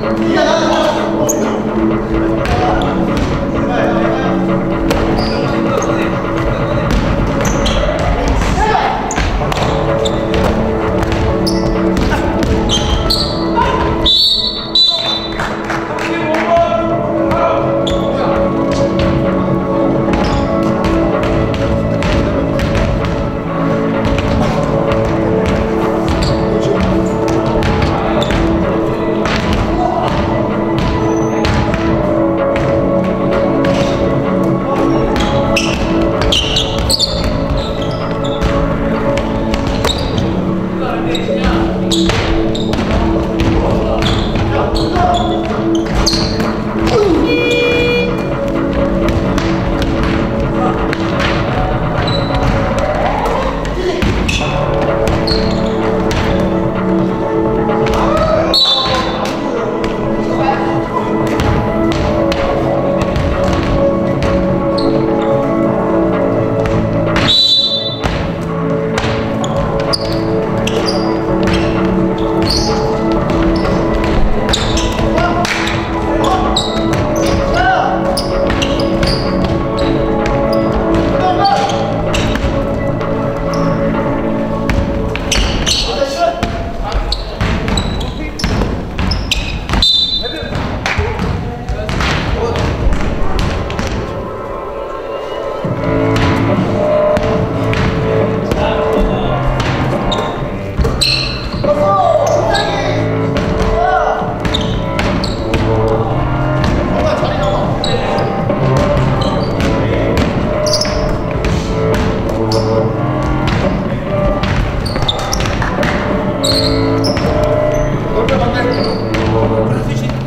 Yeah. Thank